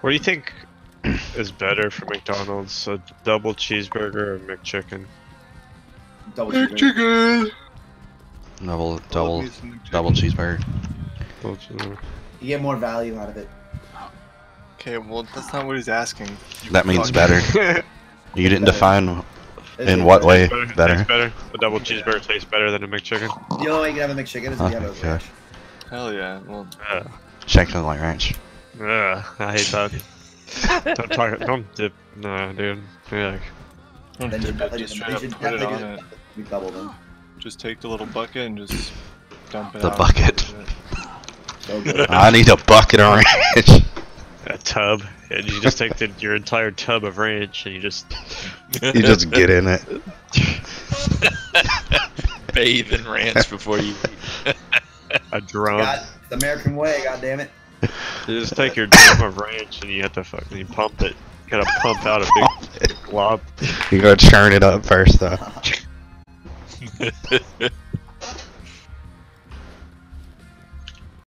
What do you think is better for McDonald's? A double cheeseburger or McChicken? Double cheeseburger. Double, double, double cheeseburger. Double cheeseburger. You get more value out of it. Okay, well that's not what he's asking. you That means better. You didn't Better. define Is in what better? way Tastes better. better. A double cheeseburger tastes better than a McChicken. The only way you can have a McChicken is if you have a Okay. ranch. Hell yeah. Well, Ugh. Chicken like ranch. Ugh, I hate that. don't talk. Don't dip. Nah, dude. Yeah. don't Then dip it, definitely just just, straight up put it on it. just we double them. Just take the little bucket and just dump it The out. bucket. So. I need a bucket of ranch. A tub, and you just take the, your entire tub of ranch, and you just You just get in it. Bathe in ranch before you eat. a drum. God, the American way, god damn it. You just take your drum of ranch, and you have to fucking you pump it. You gotta pump out a big glob. You gotta churn it up first though.